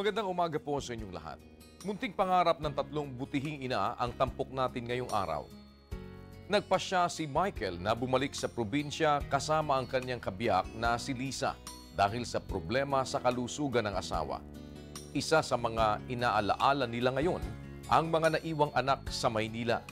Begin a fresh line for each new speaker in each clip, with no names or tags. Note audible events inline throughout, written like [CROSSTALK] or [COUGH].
Magandang umaga po sa inyong lahat. Munting pangarap ng tatlong butihing ina ang tampok natin ngayong araw. Nagpasya si Michael na bumalik sa probinsya kasama ang kanyang kabiyak na si Lisa dahil sa problema sa kalusugan ng asawa. Isa sa mga inaalaala nila ngayon ang mga naiwang anak sa Maynila.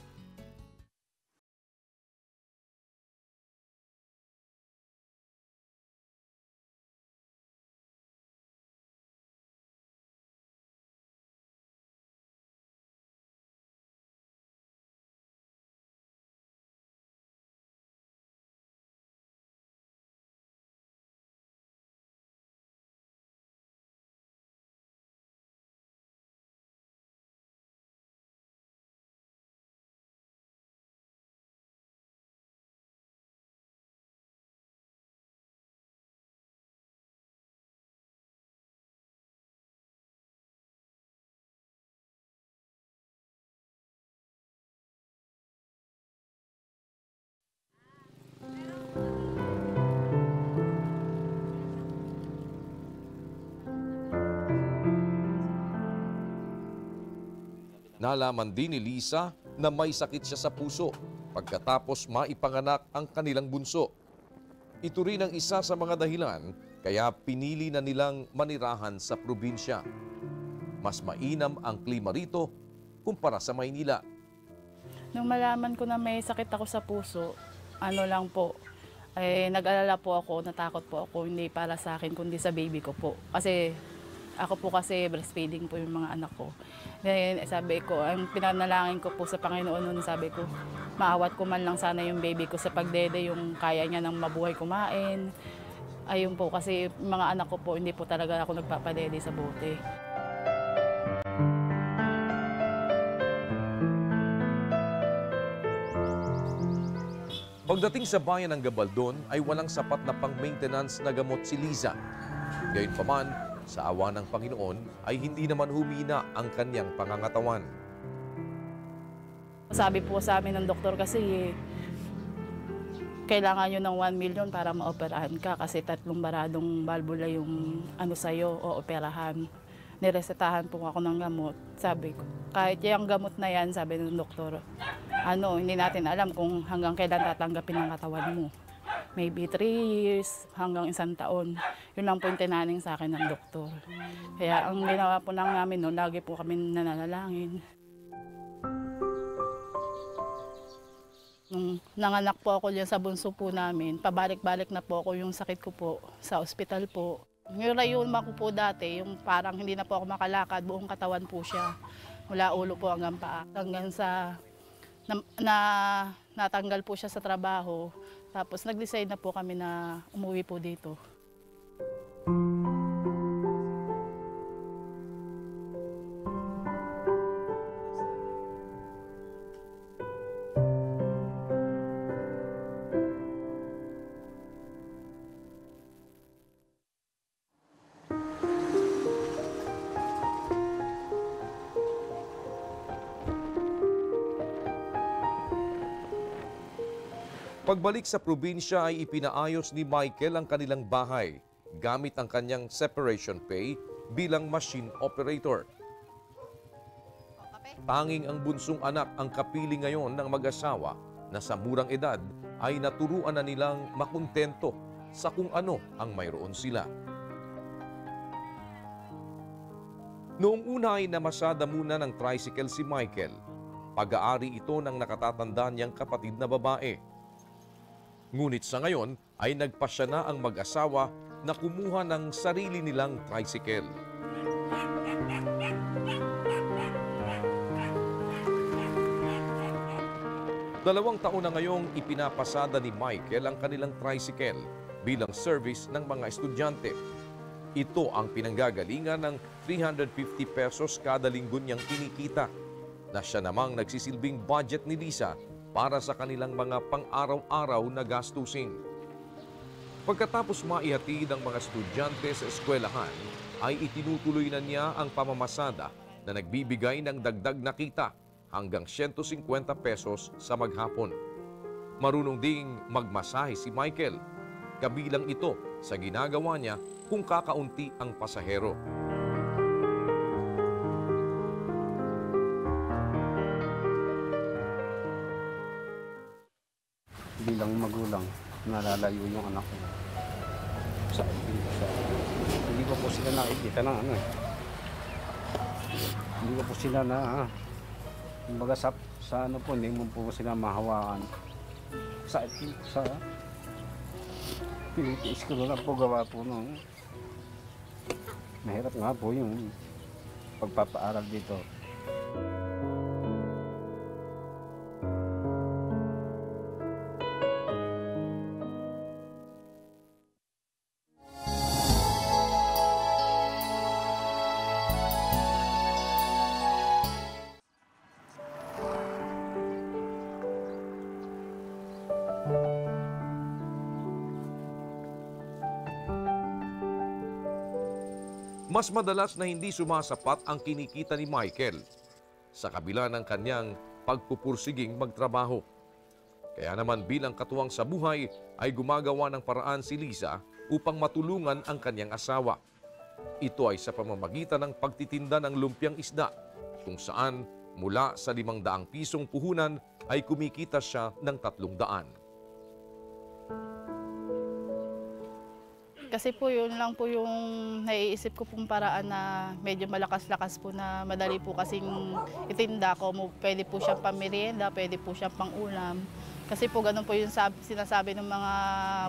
Nalaman din ni Lisa na may sakit siya sa puso pagkatapos maipanganak ang kanilang bunso. Ito rin ang isa sa mga dahilan kaya pinili na nilang manirahan sa probinsya. Mas mainam ang klima rito kumpara sa Maynila.
Nung malaman ko na may sakit ako sa puso, ano lang po, eh, nag-alala po ako, natakot po ako, hindi para sa akin, kundi sa baby ko po. Kasi ako po kasi breastfeeding po yung mga anak ko. Then sabi ko, ang pinanalangin ko po sa Panginoon noon, sabi ko, maawat ko man lang sana yung baby ko sa pagdede, yung kaya niya ng mabuhay kumain. Ayun po, kasi mga anak ko po, hindi po talaga ako nagpapadede sa bote.
Pagdating sa bayan ng Gabaldon ay walang sapat na pang-maintenance na gamot si Liza. Gayunpaman, sa awa ng Panginoon ay hindi naman humina ang kanyang pangangatawan.
Sabi po sa amin ng doktor kasi kailangan nyo ng 1 million para maoperahan ka kasi tatlong baradong valvula yung ano sa'yo o operahan. Niresetahan po ako ng gamot. Sabi ko, kahit yung gamot na yan, sabi ng doktor, ano, hindi natin alam kung hanggang kailan tatanggapin ang katawan mo. Maybe 3 years hanggang isang taon. Yun lang po yung tinaning sa akin ng doktor. Kaya ang ginawa po lang namin no, lagi po kami nananalangin. Nung nanganak po ako dyan sa bunso po namin, pabalik-balik na po ako yung sakit ko po sa ospital po. Yung rayuma ko po dati, yung parang hindi na po ako makalakad, buong katawan po siya. Mula ulo po hanggang paa. Hanggang sa na, na natanggal po siya sa trabaho. Tapos nag-decide na po kami na umuwi po dito.
Pagbalik sa probinsya ay ipinaayos ni Michael ang kanilang bahay gamit ang kanyang separation pay bilang machine operator. Tanging ang bunsong anak ang kapili ngayon ng mag-asawa na sa murang edad ay naturuan na nilang makontento sa kung ano ang mayroon sila. Noong una ay namasada muna ng tricycle si Michael. Pag-aari ito ng nakatatanda niyang kapatid na babae. Ngunit sa ngayon ay nagpasya na ang mag-asawa na kumuha ng sarili nilang tricycle. Dalawang taon na ngayong ipinapasada ni Michael ang kanilang tricycle bilang service ng mga estudyante. Ito ang pinanggagalingan ng 350 pesos kada linggo niyang kinikita na siya namang nagsisilbing budget ni Lisa para sa kanilang mga pang-araw-araw na gastusin. Pagkatapos maihatid ang mga estudyante sa eskwelahan, ay itinutuloy na niya ang pamamasada na nagbibigay ng dagdag na kita hanggang 150 pesos sa maghapon. Marunong ding magmasahe si Michael. Kabilang ito sa ginagawa niya kung kakaunti ang pasahero.
Nalalayo yung anak ko. Sa, hindi ko po sila nakikita ng ano eh. Hindi ko po sila na, ah, kumbaga sa, sa ano po, hindi mo po sila mahawakan. Sa, sa, pinitiis ko na po gawa po nung mahirap nga po yung pagpapaaral dito.
mas madalas na hindi sumasapat ang kinikita ni Michael sa kabila ng kanyang pagpupursiging magtrabaho. Kaya naman bilang katuwang sa buhay ay gumagawa ng paraan si Lisa upang matulungan ang kanyang asawa. Ito ay sa pamamagitan ng pagtitinda ng lumpiang isda kung saan mula sa 500 pisong puhunan ay kumikita siya ng 300.
Kasi po yun lang po yung naiisip ko pong paraan na medyo malakas-lakas po na madali po kasing itinda ko. Pwede po siyang pamerienda, pwede po siyang pangulam. Kasi po ganun po yung sab- sinasabi ng mga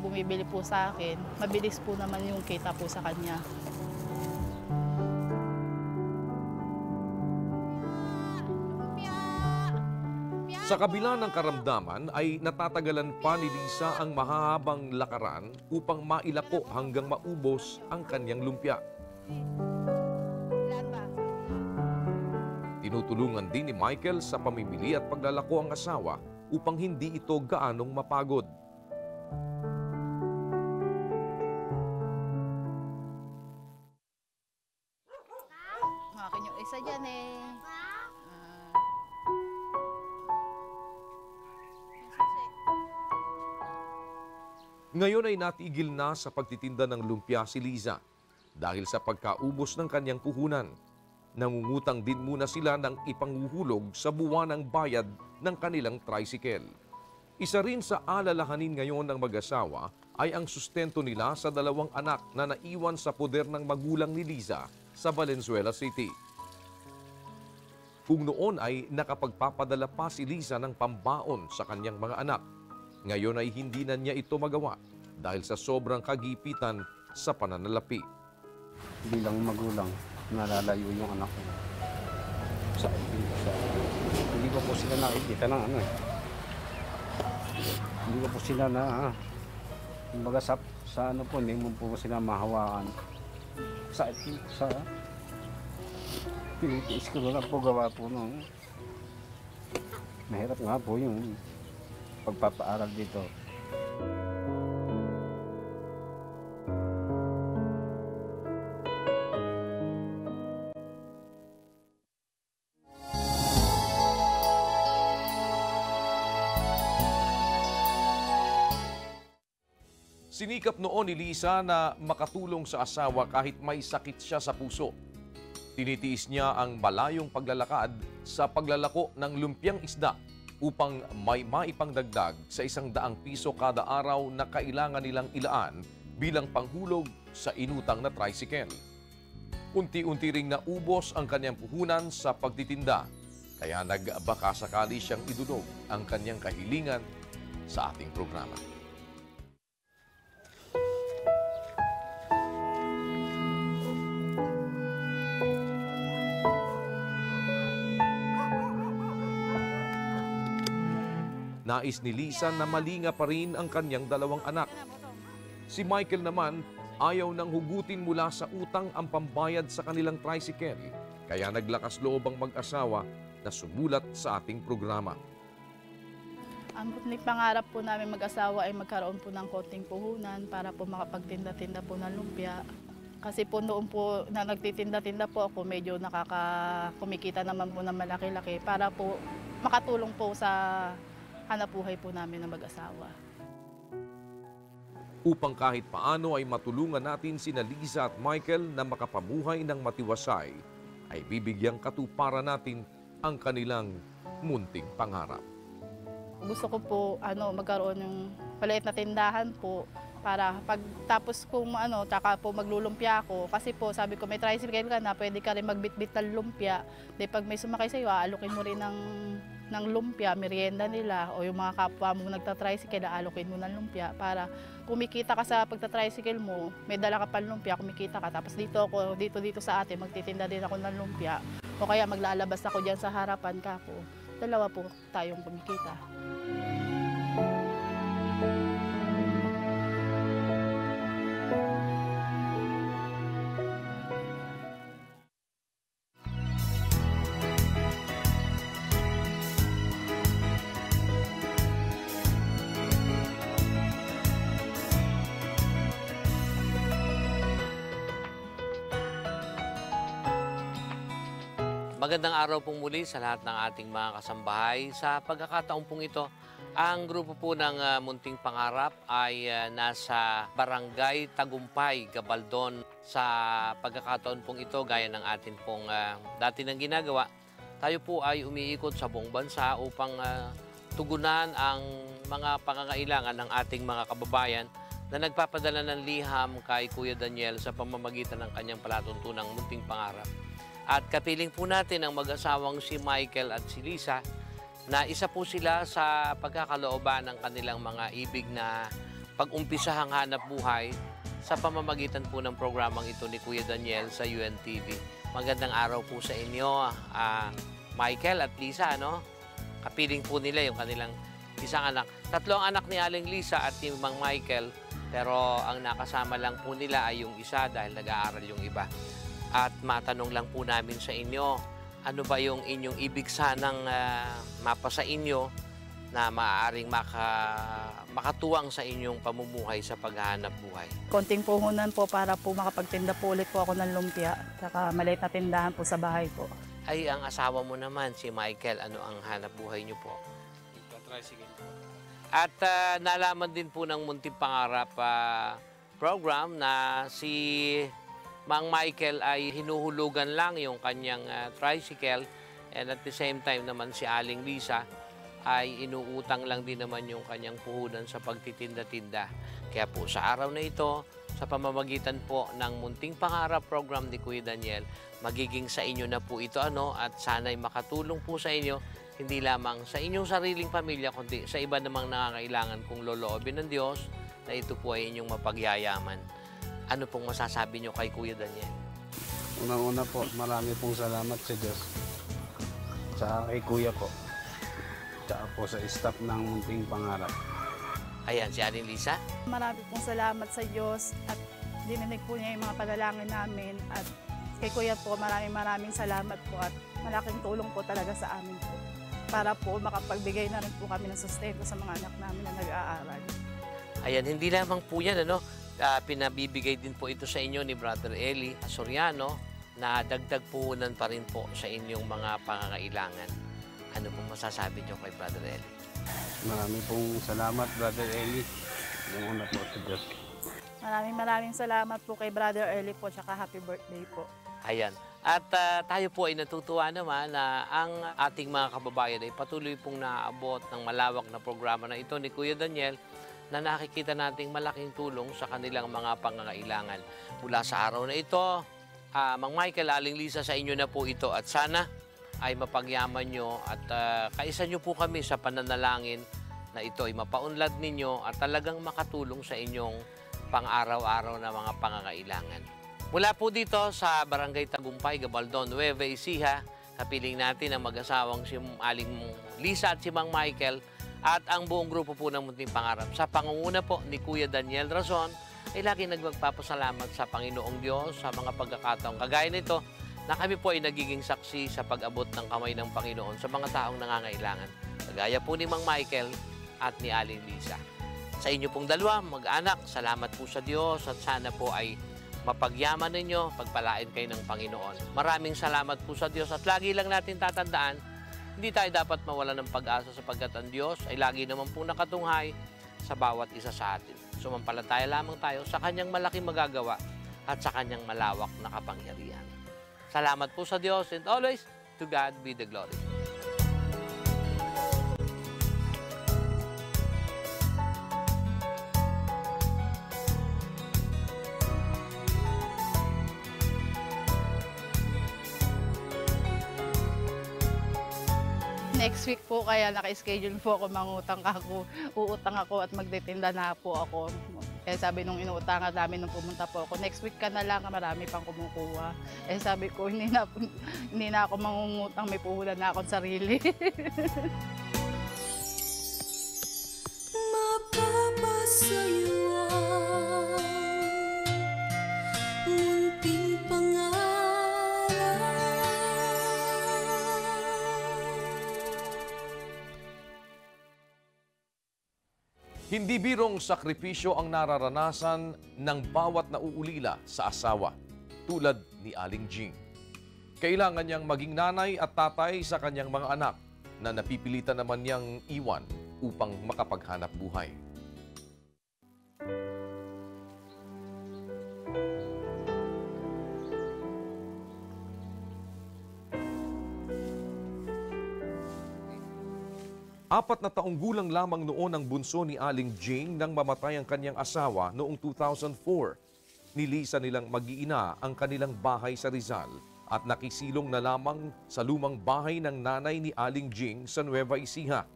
bumibili po sa akin. Mabilis po naman yung kita po sa kanya.
Sa kabila ng karamdaman ay natatagalan pa ni Lisa ang mahahabang lakaran upang mailako hanggang maubos ang kanyang lumpia. Tinutulungan din ni Michael sa pamimili at paglalako ang asawa upang hindi ito gaanong mapagod. Ay natigil na sa pagtitinda ng lumpia si Liza dahil sa pagkaubos ng kanyang puhunan. Nangungutang din muna sila ng ipanguhulog sa buwanang bayad ng kanilang tricycle. Isa rin sa alalahanin ngayon ng mag-asawa ay ang sustento nila sa dalawang anak na naiwan sa poder ng magulang ni Liza sa Valenzuela City. Kung noon ay nakapagpapadala pa si Liza ng pambaon sa kanyang mga anak, ngayon ay hindi na niya ito magawa dahil sa sobrang kagipitan sa pananalapi.
bilang magulang, nalalayo yung anak ko. Sa, hindi ko po sila nakikita ng ano eh. Hindi ko po sila na, ah, kumbaga sa, sa ano po, hindi mo po sila mahawakan. Sa, sa, pinitiis ko na lang po gawa po nung mahirap nga po yung pagpapaaral dito.
Sinikap noon ni Lisa na makatulong sa asawa kahit may sakit siya sa puso. Tinitiis niya ang malayong paglalakad sa paglalako ng lumpiang isda upang may maipangdagdag sa isang daang piso kada araw na kailangan nilang ilaan bilang panghulog sa inutang na tricycle. Unti-unti ring naubos ang kanyang puhunan sa pagtitinda, kaya nagbaka sakali siyang idulog ang kanyang kahilingan sa ating programa. Nais ni Lisa na malinga pa rin ang kanyang dalawang anak. Si Michael naman ayaw nang hugutin mula sa utang ang pambayad sa kanilang tricycle. Kaya naglakas loob ang mag-asawa na sumulat sa ating programa.
Ang ni pangarap po namin mag-asawa ay magkaroon po ng konting puhunan para po makapagtinda-tinda po ng lumpia. Kasi po noon po na nagtitinda-tinda po ako, medyo nakaka kumikita naman po ng malaki-laki para po makatulong po sa hanap buhay po namin ng mag-asawa.
Upang kahit paano ay matulungan natin sina Lisa at Michael na makapamuhay ng matiwasay, ay bibigyang katuparan natin ang kanilang munting pangarap.
Gusto ko po ano magkaroon ng maliit na tindahan po para pag tapos kung ano, tsaka po maglulumpia ako. Kasi po, sabi ko, may tricycle ka na, pwede ka rin magbitbit ng lumpia. Di pag may sumakay sa'yo, aalukin mo rin ng, ng lumpia, merienda nila, o yung mga kapwa mo nagta-tricycle, aalukin mo ng lumpia para kumikita ka sa pagta-tricycle mo, may dala ka pa lumpia, kumikita ka. Tapos dito ako, dito dito sa atin, magtitinda din ako ng lumpia. O kaya maglalabas ako dyan sa harapan ka ko. Dalawa po tayong kumikita.
Magandang araw pong muli sa lahat ng ating mga kasambahay. Sa pagkakataon pong ito, ang grupo po ng ah, Munting Pangarap ay ah, nasa Barangay Tagumpay, Gabaldon. Sa pagkakataon pong ito, gaya ng atin pong ah, dati ng ginagawa, tayo po ay umiikot sa buong bansa upang ah, tugunan ang mga pangangailangan ng ating mga kababayan na nagpapadala ng liham kay Kuya Daniel sa pamamagitan ng kanyang palatuntunang Munting Pangarap. At kapiling po natin ang mag-asawang si Michael at si Lisa na isa po sila sa pagkakalooban ng kanilang mga ibig na pag-umpisahang hanap buhay sa pamamagitan po ng programang ito ni Kuya Daniel sa UNTV. Magandang araw po sa inyo, ah, Michael at Lisa, ano? Kapiling po nila yung kanilang isang anak. Tatlong anak ni Aling Lisa at ni Mang Michael, pero ang nakasama lang po nila ay yung isa dahil nag-aaral yung iba. At matanong lang po namin sa inyo, ano ba yung inyong ibig sanang ah, mapasa inyo na maaaring maka, makatuwang sa inyong pamumuhay sa paghahanap buhay?
Konting puhunan po para po makapagtinda po ulit po ako ng lumpia. Saka maliit na tindahan po sa bahay po.
Ay, ang asawa mo naman, si Michael, ano ang hanap buhay niyo po? At ah, nalaman din po ng Munting Pangarap ah, program na si Mang Michael ay hinuhulugan lang yung kanyang ah, tricycle and at the same time naman si Aling Lisa ay inuutang lang din naman yung kanyang puhunan sa pagtitinda-tinda. Kaya po sa araw na ito, sa pamamagitan po ng Munting Pangarap program ni Kuya Daniel, magiging sa inyo na po ito ano at sana'y makatulong po sa inyo hindi lamang sa inyong sariling pamilya kundi sa iba namang nangangailangan kung loloobin ng Diyos na ito po ay inyong mapagyayaman. Ano pong masasabi nyo kay Kuya Daniel?
Unang-una po, marami pong salamat sa Diyos. Sa kay Kuya po. Tsaka po sa staff ng Munting Pangarap.
Ayan, si Aling Lisa.
Marami pong salamat sa Diyos at dininig po niya yung mga panalangin namin at kay Kuya po maraming maraming salamat po at malaking tulong po talaga sa amin po para po makapagbigay na rin po kami ng sustento sa mga anak namin na nag-aaral.
Ayan, hindi lamang po yan, ano, ah, pinabibigay din po ito sa inyo ni Brother Eli Soriano na dagdag puhunan pa rin po sa inyong mga pangangailangan. Ano pong masasabi nyo kay Brother Eli?
Marami pong salamat, Brother Eli. Yung una po sa Diyos.
Maraming maraming salamat po kay Brother Early po tsaka happy birthday po.
Ayan. At ah, tayo po ay natutuwa naman na ang ating mga kababayan ay patuloy pong naaabot ng malawak na programa na ito ni Kuya Daniel na nakikita nating malaking tulong sa kanilang mga pangangailangan. Mula sa araw na ito, ah, Mang Michael, Aling Lisa, sa inyo na po ito at sana ay mapagyaman nyo at ah, kaisa nyo po kami sa pananalangin na ito ay mapaunlad ninyo at talagang makatulong sa inyong pang-araw-araw na mga pangangailangan. Mula po dito sa Barangay Tagumpay, Gabaldon, Nueva Ecija, kapiling natin ang mag-asawang si Aling Lisa at si Mang Michael at ang buong grupo po ng Munting Pangarap. Sa pangunguna po ni Kuya Daniel Razon, ay lagi nagpapasalamat sa Panginoong Diyos sa mga pagkakataong kagaya nito na kami po ay nagiging saksi sa pag-abot ng kamay ng Panginoon sa mga taong nangangailangan. Kagaya po ni Mang Michael at ni Aling Lisa. Sa inyo pong dalawa, mag-anak, salamat po sa Diyos at sana po ay mapagyaman ninyo, pagpalain kayo ng Panginoon. Maraming salamat po sa Diyos at lagi lang natin tatandaan, hindi tayo dapat mawala ng pag-asa sapagkat ang Diyos ay lagi naman po nakatunghay sa bawat isa sa atin. Sumampalataya lamang tayo sa kanyang malaking magagawa at sa kanyang malawak na kapangyarihan. Salamat po sa Diyos and always to God be the glory.
Week po kaya naka-schedule po ako mangutang ako. Uutang ako at magtitinda na po ako. Kaya sabi nung inuutangan namin nung pumunta po ako, next week ka na lang, marami pang kumukuha. Eh sabi ko, hindi na, hindi na ako mangungutang, may puhulan na akong sarili. [LAUGHS]
Mapapasayo
Hindi birong sakripisyo ang nararanasan ng bawat nauulila sa asawa, tulad ni Aling Jing. Kailangan niyang maging nanay at tatay sa kanyang mga anak na napipilitan naman niyang iwan upang makapaghanap buhay. Apat na taong gulang lamang noon ang bunso ni Aling Jing nang mamatay ang kanyang asawa noong 2004. Nilisa nilang mag-iina ang kanilang bahay sa Rizal at nakisilong na lamang sa lumang bahay ng nanay ni Aling Jing sa Nueva Ecija.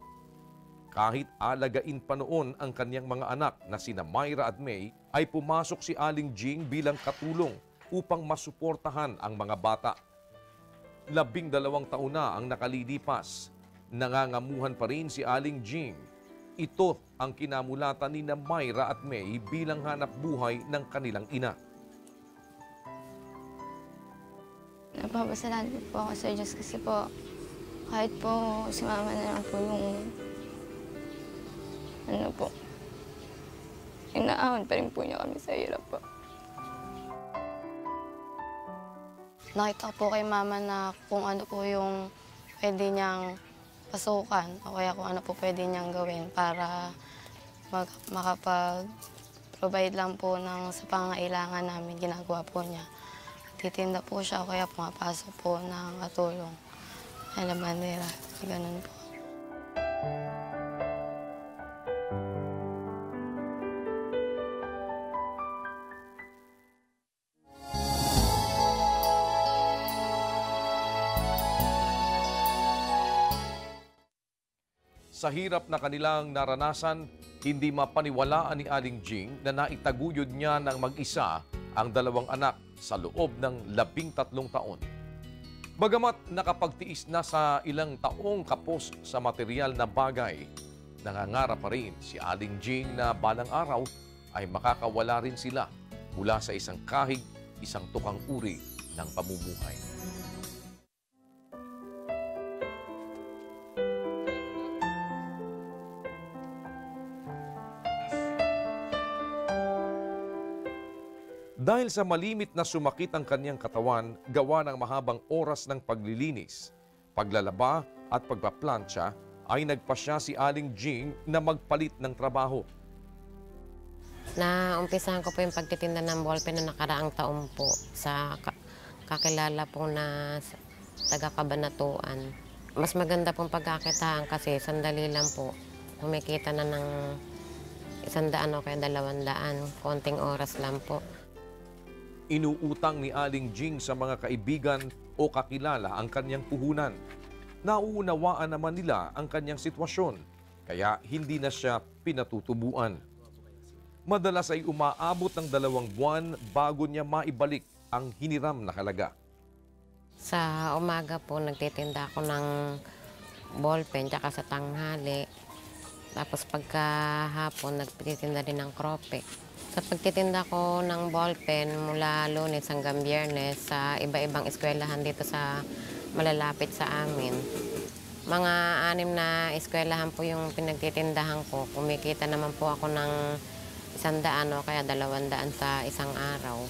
Kahit alagain pa noon ang kanyang mga anak na sina Myra at May, ay pumasok si Aling Jing bilang katulong upang masuportahan ang mga bata. Labing dalawang taon na ang nakalilipas nangangamuhan pa rin si Aling Jing. Ito ang kinamulatan ni na Myra at May bilang hanap buhay ng kanilang ina.
Napapasalamat po ako sa Diyos kasi po kahit po si mama na lang po yung ano po inaahon pa rin po niya kami sa hirap po. Nakita po kay mama na kung ano po yung pwede niyang pasukan o kaya kung ano po pwede niyang gawin para mag, makapag-provide lang po ng sa pangailangan namin, ginagawa po niya. Titinda po siya o kaya pumapasok po ng katulong. Alam nila, ganun po.
Sa hirap na kanilang naranasan, hindi mapaniwalaan ni Aling Jing na naitaguyod niya ng mag-isa ang dalawang anak sa loob ng labing tatlong taon. Bagamat nakapagtiis na sa ilang taong kapos sa material na bagay, nangangarap pa rin si Aling Jing na balang araw ay makakawala rin sila mula sa isang kahig, isang tukang uri ng pamumuhay. Dahil sa malimit na sumakit ang kanyang katawan, gawa ng mahabang oras ng paglilinis, paglalaba at pagpaplantsa, ay nagpasya si Aling Jing na magpalit ng trabaho.
na umpisahan ko po yung pagtitinda ng ballpen na nakaraang taon po sa ka- kakilala po na s- taga Kabanatuan. Mas maganda pong pagkakitaan kasi sandali lang po. Kumikita na ng isang o kaya dalawang daan. Konting oras lang po.
Inuutang ni Aling Jing sa mga kaibigan o kakilala ang kanyang puhunan. Nauunawaan naman nila ang kanyang sitwasyon, kaya hindi na siya pinatutubuan. Madalas ay umaabot ng dalawang buwan bago niya maibalik ang hiniram na halaga.
Sa umaga po, nagtitinda ako ng ballpen tsaka sa tanghali. Tapos pagkahapon, nagtitinda din ng krope. Sa pagtitinda ko ng ballpen mula lunes hanggang biyernes sa iba-ibang eskwelahan dito sa malalapit sa amin. Mga anim na eskwelahan po yung pinagtitindahan ko. Kumikita naman po ako ng isang daan o kaya dalawang daan sa isang araw.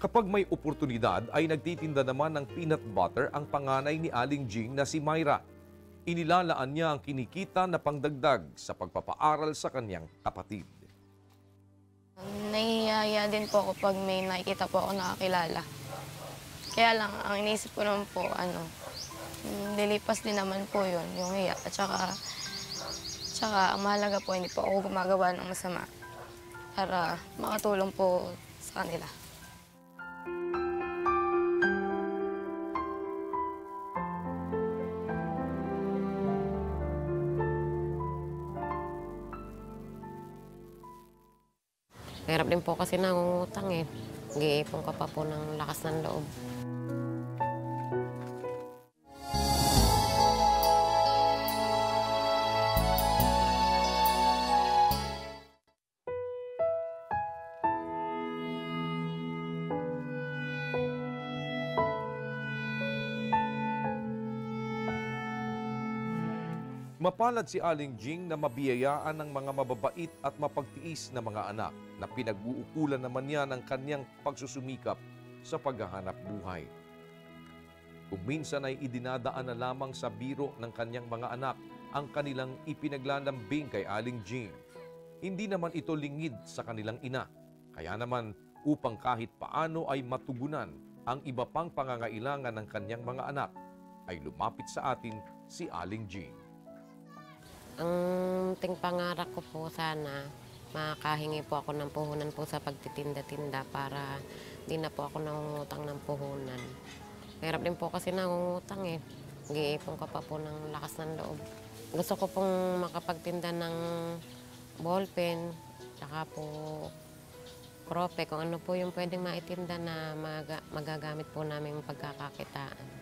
Kapag may oportunidad ay nagtitinda naman ng peanut butter ang panganay ni Aling Jing na si Myra. Inilalaan niya ang kinikita na pangdagdag sa pagpapaaral sa kanyang kapatid.
Nahihiyaya din po ako pag may nakikita po ako nakakilala. Kaya lang, ang inisip ko naman po, ano, lilipas din naman po yun, yung hiya. At saka, tsaka ang mahalaga po, hindi po ako gumagawa ng masama para makatulong po sa kanila.
Mahirap din po kasi nangungutang eh. Nag-iipon ka pa po ng lakas ng loob.
Mapalad si Aling Jing na mabiyayaan ng mga mababait at mapagtiis na mga anak na pinag-uukulan naman niya ng kanyang pagsusumikap sa paghahanap buhay. Kung minsan ay idinadaan na lamang sa biro ng kanyang mga anak ang kanilang ipinaglalambing kay Aling Jing. Hindi naman ito lingid sa kanilang ina. Kaya naman upang kahit paano ay matugunan ang iba pang pangangailangan ng kanyang mga anak, ay lumapit sa atin si Aling Jing.
Ang ting pangarap ko po sana, makakahingi po ako ng puhunan po sa pagtitinda-tinda para di na po ako nangungutang ng puhunan. Mahirap din po kasi nangungutang eh. Nag-iipon ka pa po ng lakas ng loob. Gusto ko pong makapagtinda ng ballpen, tsaka po krope, kung ano po yung pwedeng maitinda na maga- magagamit po namin pagkakakitaan.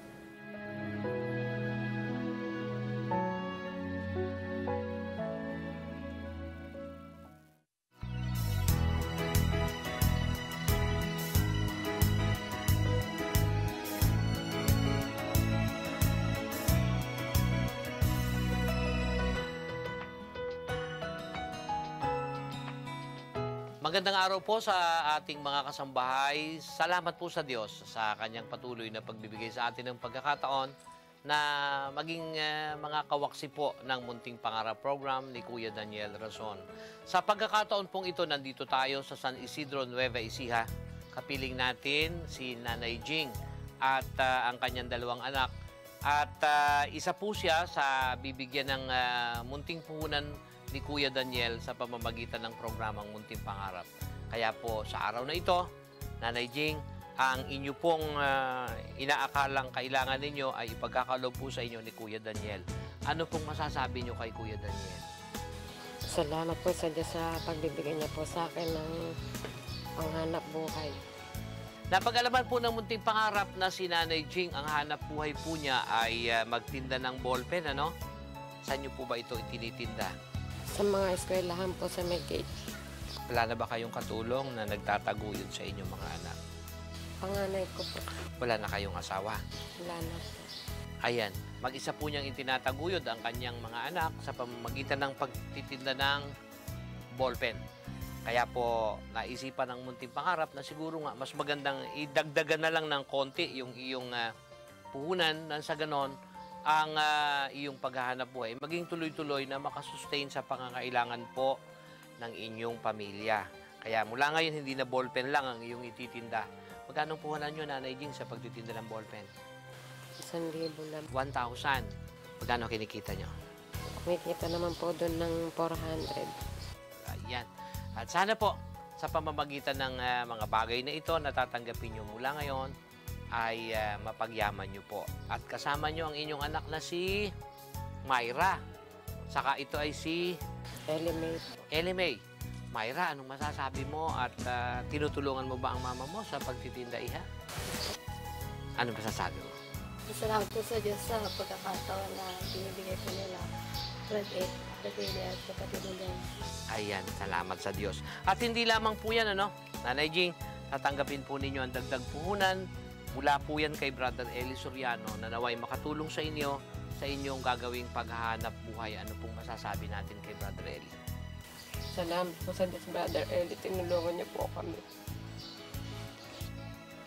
Magandang araw po sa ating mga kasambahay. Salamat po sa Diyos sa kanyang patuloy na pagbibigay sa atin ng pagkakataon na maging eh, mga kawaksi po ng Munting Pangarap Program ni Kuya Daniel Razon. Sa pagkakataon pong ito, nandito tayo sa San Isidro Nueva Ecija. Kapiling natin si Nanay Jing at ah, ang kanyang dalawang anak. At ah, isa po siya sa bibigyan ng ah, munting puhunan ni Kuya Daniel sa pamamagitan ng programang Munting Pangarap. Kaya po sa araw na ito, Nanay Jing, ang inyo pong ah, inaakalang kailangan ninyo ay ipagkakaloob po sa inyo ni Kuya Daniel. Ano pong masasabi nyo kay Kuya Daniel?
Salamat po sa Diyos sa pagbibigay niya po sa akin ng panghanap buhay.
Napag-alaman po ng munting pangarap na si Nanay Jing, ang hanap buhay po niya ay ah, magtinda ng ballpen, ano? Saan niyo po ba ito itinitinda?
Sa mga eskwelahan po sa may gate,
Wala na ba kayong katulong na nagtataguyod sa inyong mga anak?
panganay ko po,
Wala na kayong asawa?
wala na po.
Ayan, mag-isa po niyang itinataguyod ang kanyang mga anak sa pamamagitan ng pagtitinda ng ballpen. Kaya po, naisipan ng munting pangarap na siguro nga mas magandang idagdagan na lang ng konti yung iyong ah, puhunan nang sa ganon ang ah, iyong paghahanap buhay maging tuloy-tuloy na makasustain sa pangangailangan po ng inyong pamilya. Kaya mula ngayon, hindi na ballpen lang ang iyong ititinda. Magkano puhunan nyo, Nanay Jing, sa pagtitinda ng ballpen?
Isang libo lang.
1,000. Magkano kinikita nyo?
Kumikita naman po doon ng 400.
Ayan. At sana po, sa pamamagitan ng ah, mga bagay na ito na tatanggapin nyo mula ngayon, ay ah, mapagyaman nyo po. At kasama nyo ang inyong anak na si Myra. Saka ito ay si. Ellie Mae. Myra, anong masasabi mo at ah, tinutulungan mo ba ang mama mo sa pagtitinda iha? Anong masasabi mo?
Salamat po sa Diyos sa pagkakataon na binibigay po nila. Brad Ed, Brad Edi at kapatid din.
Ayan, salamat sa Diyos. At hindi lamang po yan, ano? Nanay Jing, tatanggapin po ninyo ang dagdag puhunan. Mula po yan kay Brother Eli Soriano na naway makatulong sa inyo sa inyong gagawing paghahanap buhay. Ano pong masasabi natin kay Brother Eli?
Salamat po sa Diyos, Brother Eli. Tinulungan niyo po kami.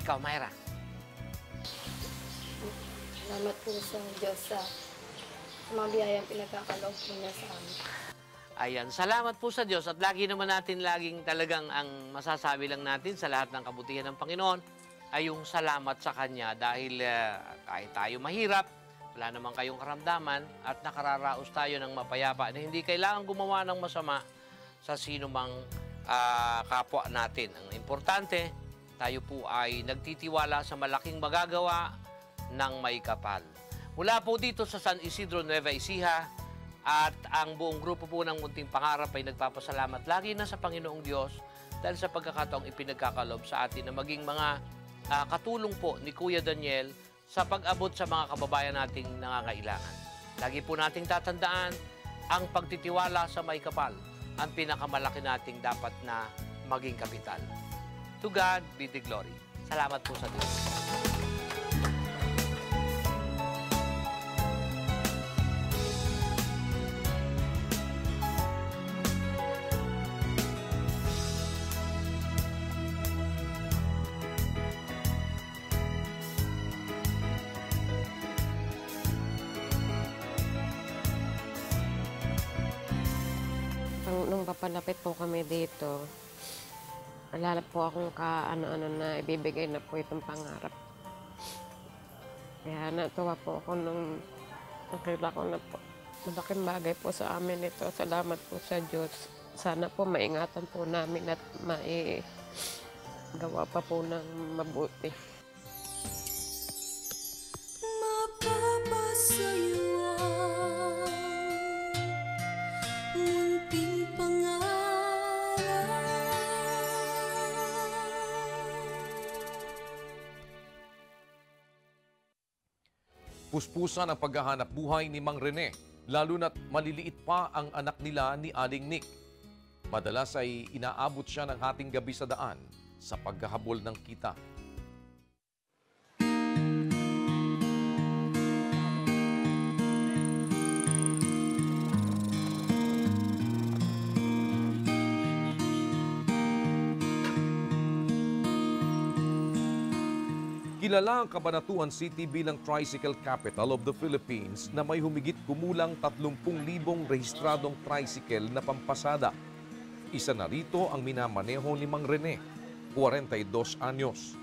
Ikaw, Myra.
Salamat po sa Diyos sa mga biyayang pinagkakaloob po niya sa amin.
Ayan, salamat po sa Diyos at lagi naman natin laging talagang ang masasabi lang natin sa lahat ng kabutihan ng Panginoon ay yung salamat sa Kanya dahil eh, kahit tayo mahirap, wala naman kayong karamdaman at nakararaos tayo ng mapayapa na hindi kailangan gumawa ng masama sa sino mang ah, kapwa natin. Ang importante, tayo po ay nagtitiwala sa malaking magagawa ng may kapal. Mula po dito sa San Isidro Nueva Ecija, at ang buong grupo po ng Munting Pangarap ay nagpapasalamat lagi na sa Panginoong Diyos dahil sa pagkakataong ipinagkakalob sa atin na maging mga ah, katulong po ni Kuya Daniel sa pag-abot sa mga kababayan nating nangangailangan. Lagi po nating tatandaan ang pagtitiwala sa may kapal ang pinakamalaki nating dapat na maging kapital. To God be the glory. Salamat po sa Diyos.
Papalapit po kami dito, alala po akong ka ano-ano na ibibigay na po itong pangarap. Kaya natuwa po ako nung nakita ko na po. Malaking bagay po sa amin ito. Salamat po sa Diyos. Sana po maingatan po namin at mai gawa pa po ng mabuti.
Puspusan ang paghahanap buhay ni Mang Rene, lalo na't maliliit pa ang anak nila ni Aling Nick. Madalas ay inaabot siya ng hating gabi sa daan sa paghahabol ng kita. Kilala ang Cabanatuan City bilang tricycle capital of the Philippines na may humigit kumulang 30,000 rehistradong tricycle na pampasada. Isa na rito ang minamaneho ni Mang Rene, 42 anyos.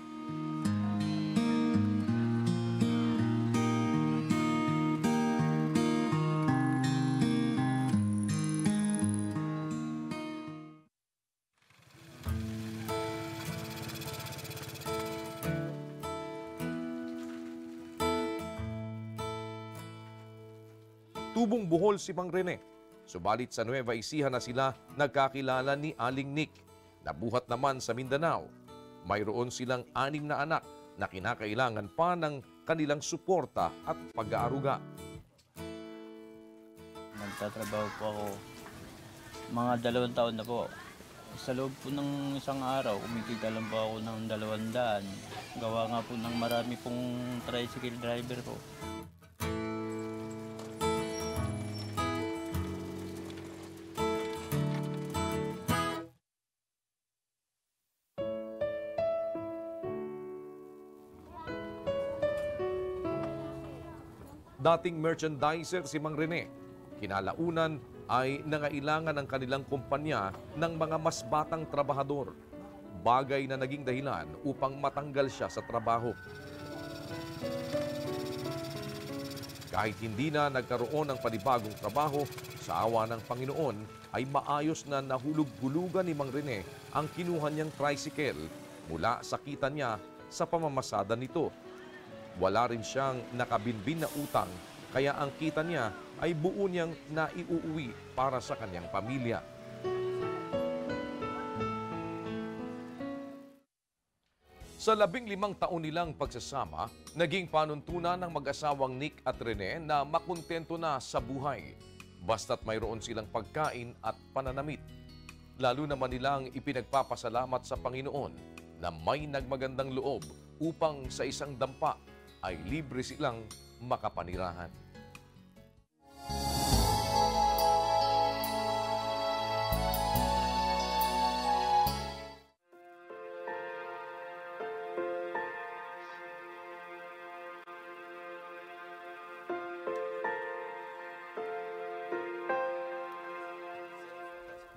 Si Mang Rene. Subalit sa Nueva Ecija na sila nagkakilala ni Aling Nick. Nabuhat naman sa Mindanao. Mayroon silang anim na anak na kinakailangan pa ng kanilang suporta at pag-aaruga.
Nagtatrabaho po ako mga dalawang taon na po. Sa loob po ng isang araw, kumikita lang po ako ng dalawang daan. Gawa nga po ng marami pong tricycle driver po.
Dating merchandiser si Mang Rene. Kinalaunan ay nangailangan ng kanilang kumpanya ng mga mas batang trabahador. Bagay na naging dahilan upang matanggal siya sa trabaho. Kahit hindi na nagkaroon ng panibagong trabaho, sa awa ng Panginoon ay maayos na nahulog-hulugan ni Mang Rene ang kinuha niyang tricycle mula sa kita niya sa pamamasada nito. Wala rin siyang nakabinbin na utang kaya ang kita niya ay buo niyang naiuuwi para sa kanyang pamilya. Sa labing limang taon nilang pagsasama, naging panuntunan ng mag-asawang Nick at Rene na makontento na sa buhay. Basta't mayroon silang pagkain at pananamit. Lalo naman nilang ipinagpapasalamat sa Panginoon na may nagmagandang loob upang sa isang dampa ay libre silang makapanirahan.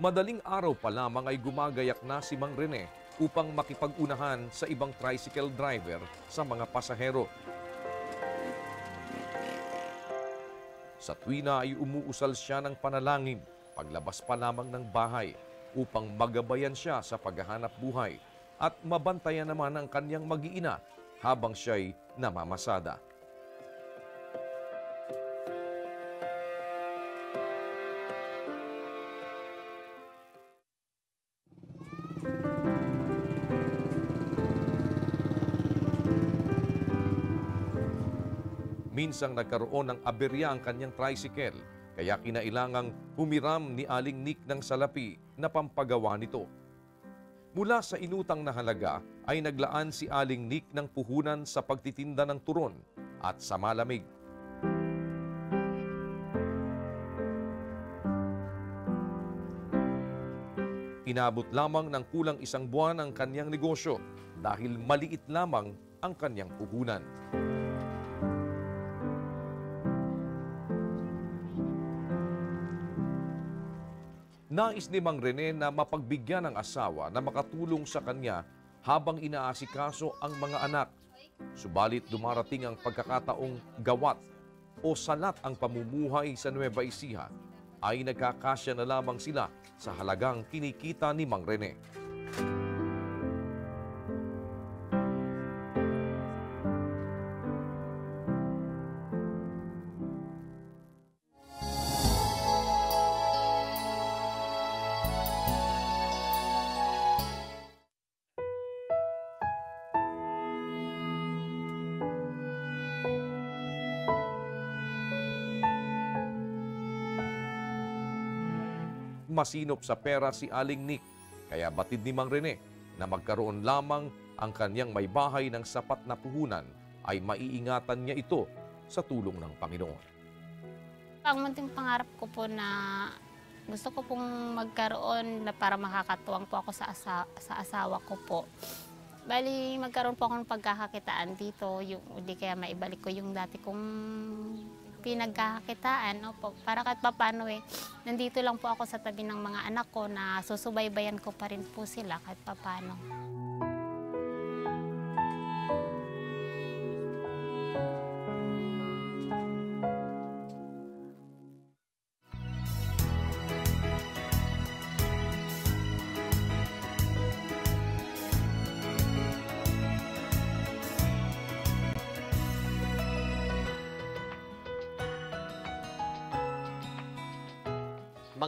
Madaling araw pa lamang ay gumagayak na si Mang Rene upang makipag-unahan sa ibang tricycle driver sa mga pasahero. Sa tuwina ay umuusal siya ng panalangin paglabas pa lamang ng bahay upang magabayan siya sa paghahanap buhay at mabantayan naman ang kanyang mag-iina habang siya'y namamasada. Minsang nagkaroon ng aberya ang kanyang tricycle, kaya kinailangang humiram ni Aling Nick ng salapi na pampagawa nito. Mula sa inutang na halaga ay naglaan si Aling Nick ng puhunan sa pagtitinda ng turon at sa malamig. Inabot lamang ng kulang isang buwan ang kanyang negosyo dahil maliit lamang ang kanyang puhunan. Nais ni Mang Rene na mapagbigyan ng asawa na makatulong sa kanya habang inaasikaso ang mga anak. Subalit dumarating ang pagkakataong gawat o salat ang pamumuhay sa Nueva Ecija ay nagkakasya na lamang sila sa halagang kinikita ni Mang Rene. Masinop sa pera si Aling Nick. Kaya batid ni Mang Rene na magkaroon lamang ang kanyang may bahay ng sapat na puhunan ay maiingatan niya ito sa tulong ng Panginoon.
Ang munting pangarap ko po na gusto ko pong magkaroon na para makakatuwang po ako sa, asa- sa asawa ko po. Bali, magkaroon po ako ng pagkakakitaan dito, yung, hindi kaya maibalik ko yung dati kong pinagkakakitaan. No, po, para kahit papano eh, nandito lang po ako sa tabi ng mga anak ko na susubaybayan ko pa rin po sila kahit papano.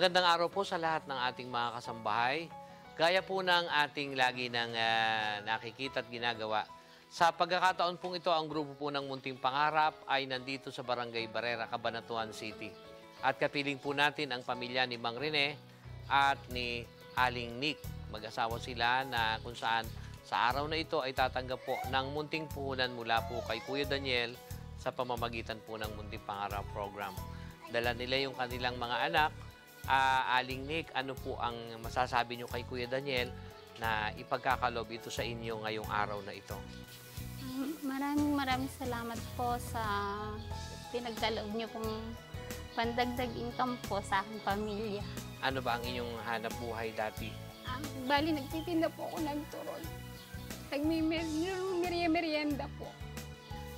Magandang araw po sa lahat ng ating mga kasambahay. Gaya po ng ating lagi ng ah, nakikita at ginagawa. Sa pagkakataon pong ito, ang grupo po ng Munting Pangarap ay nandito sa Barangay Barrera, Cabanatuan City. At kapiling po natin ang pamilya ni Mang Rene at ni Aling Nick. Mag-asawa sila na kung saan sa araw na ito ay tatanggap po ng munting puhunan mula po kay Kuya Daniel sa pamamagitan po ng Munting Pangarap Program. Dala nila yung kanilang mga anak Ah, Aling Nick, ano po ang masasabi niyo kay Kuya Daniel na ipagkakalob ito sa inyo ngayong araw na ito?
Um, Maraming maraming salamat po sa pinagdaloob niyo pong pandagdag income po sa aking pamilya.
Ano ba ang inyong hanap buhay dati?
Ah, bali, nagtitinda po ako ng turon. Nagmimerienda po.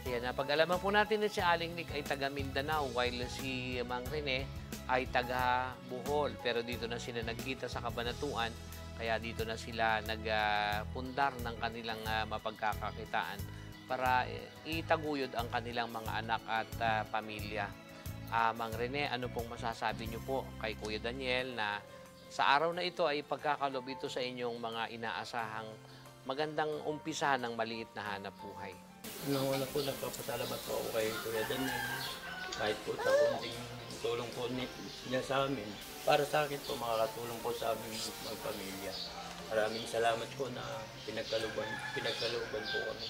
Yan, napag-alaman po natin na si Aling Nick ay taga Mindanao while si Mang Rene ay taga Bohol. Pero dito na sila nagkita sa Kabanatuan kaya dito na sila nagpundar ng kanilang ah, mapagkakakitaan para eh, itaguyod ang kanilang mga anak at ah, pamilya. Ah, Mang Rene, ano pong masasabi niyo po kay Kuya Daniel na sa araw na ito ay pagkakalob ito sa inyong mga inaasahang magandang umpisahan ng maliit na hanap buhay?
Unang-una po, nagpapasalamat po ako kay Kuya Daniel. Kahit po sa kunting tulong po ni, niya sa amin. Para sa akin po, makakatulong po sa aming magpamilya. Maraming salamat po na pinagkaluban, pinagkaluban po kami.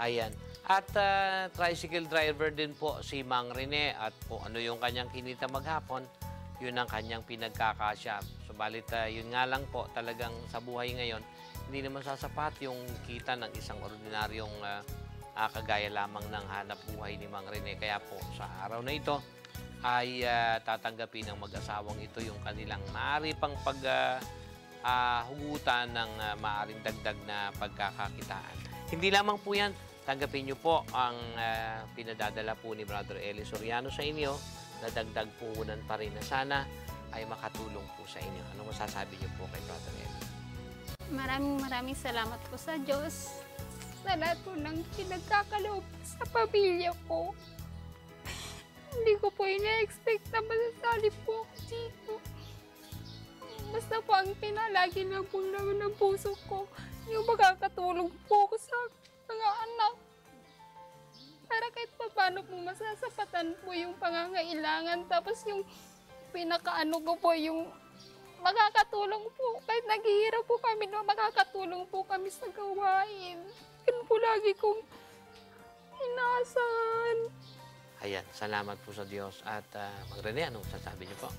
Ayan. At ah, tricycle driver din po si Mang Rene at po ano yung kanyang kinita maghapon, yun ang kanyang pinagkakasya. Subalit ah, yun nga lang po talagang sa buhay ngayon, hindi naman sasapat yung kita ng isang ordinaryong ah, kagaya lamang ng hanap buhay ni Mang Rene. Kaya po sa araw na ito ay ah, tatanggapin ng mag-asawang ito yung kanilang maaari pang pag ah, ah, hugutan ng ah, maaaring dagdag na pagkakakitaan. Hindi lamang po yan, tanggapin niyo po ang ah, pinadadala po ni Brother Eli Soriano sa inyo na dagdag puhunan pa rin na sana ay makatulong po sa inyo. Ano masasabi niyo po kay Brother Eli?
Maraming maraming salamat po sa Diyos sa lahat po ng pinagkakaloob sa pamilya ko. Hindi ko po ina-expect na masasali po ako dito. Basta po ang pinalagi lang po naman ng puso ko, yung makakatulong po ako sa mga anak. para kahit pa paano po masasapatan po yung pangangailangan. Tapos yung pinakaano ko po yung makakatulong po. Kahit naghihirap po kami, no, makakatulong po kami sa gawain. Yun po lagi kong inaasahan.
Ayan, salamat po sa Diyos. At uh, Mang Rene, anong sasabi niyo po?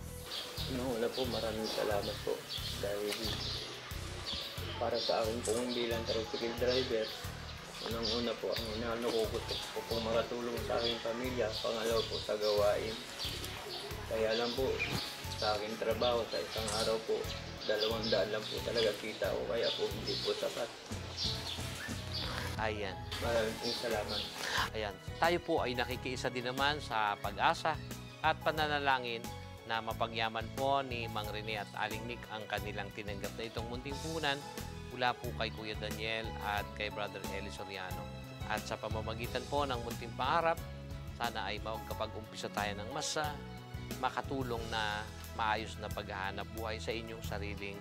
Ano, wala po, maraming salamat po. Dahil para sa akin pong bilang tricycle driver, unang-una po, ang inaano ko gusto ko pong makatulong sa aking pamilya, pangalaw po sa gawain. Kaya lang po, sa aking trabaho, sa isang araw po, dalawang daan lang po talaga kita o kaya po hindi po sapat.
Ayan.
Maraming salamat.
Ayan. Tayo po ay nakikiisa din naman sa pag-asa at pananalangin na mapagyaman po ni Mang Rene at Aling Nick ang kanilang tinanggap na itong munting puhunan mula po kay Kuya Daniel at kay Brother Eli Soriano. At sa pamamagitan po ng munting pangarap, sana ay magkapag-umpisa tayo ng mas ah, makatulong na maayos na paghahanap buhay sa inyong sariling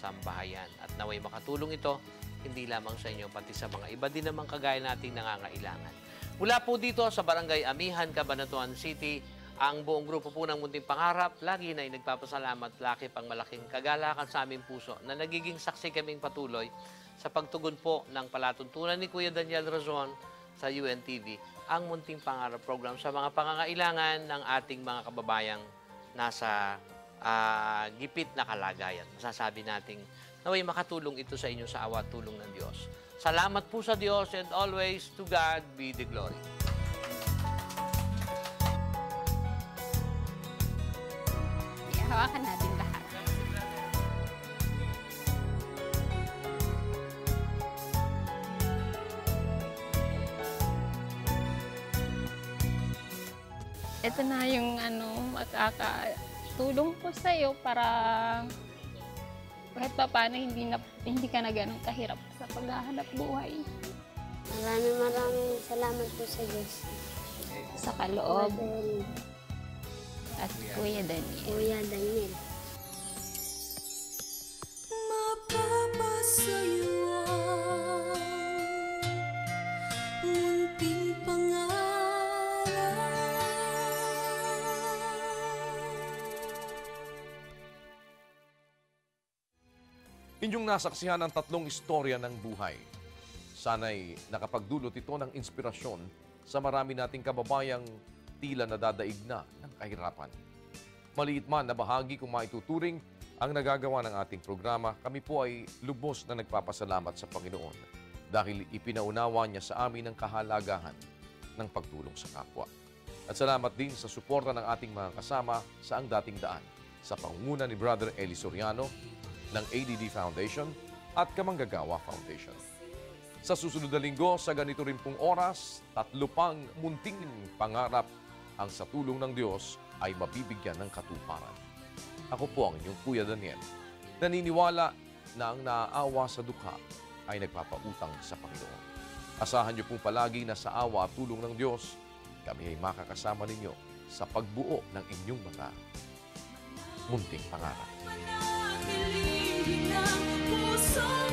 sambahayan. At naway makatulong ito, hindi lamang sa inyo, pati sa mga iba din namang kagaya nating nangangailangan. Mula po dito sa Barangay Amihan, Cabanatuan City, ang buong grupo po ng Munting Pangarap, lagi na nagpapasalamat laki pang malaking kagalakan sa aming puso na nagiging saksi kaming patuloy sa pagtugon po ng palatuntunan ni Kuya Daniel Razon sa UNTV, ang Munting Pangarap program sa mga pangangailangan ng ating mga kababayang nasa ah, gipit na kalagayan. Masasabi nating naway makatulong ito sa inyo sa awa tulong ng Diyos. Salamat po sa Diyos and always to God be the glory.
Hawakan natin lahat. Ito na yung ano, makakatulong po sa'yo para kahit pa paano hindi, na, hindi ka na ganun kahirap sa paghahanap buhay.
Maraming maraming salamat po sa Diyos.
Sa kaloob at Kuya Daniel.
Kuya Daniel.
Nasaksihan ang tatlong istorya ng buhay. Sana'y nakapagdulot ito ng inspirasyon sa marami nating kababayang tila nadadaig na ng kahirapan. Maliit man na bahagi kung maituturing ang nagagawa ng ating programa, kami po ay lubos na nagpapasalamat sa Panginoon dahil ipinaunawa niya sa amin ang kahalagahan ng pagtulong sa kapwa. At salamat din sa suporta ng ating mga kasama sa ang dating daan sa pangunguna ni Brother Eli Soriano ng ADD Foundation at Kamanggagawa Foundation. Sa susunod na linggo, sa ganito rin pong oras, tatlo pang munting pangarap ang sa tulong ng Diyos ay mabibigyan ng katuparan. Ako po ang inyong Kuya Daniel. Naniniwala na ang naaawa sa dukha ay nagpapautang sa Panginoon. Asahan niyo pong palagi na sa awa at tulong ng Diyos, kami ay makakasama ninyo sa pagbuo ng inyong mga munting pangarap.
Ng puso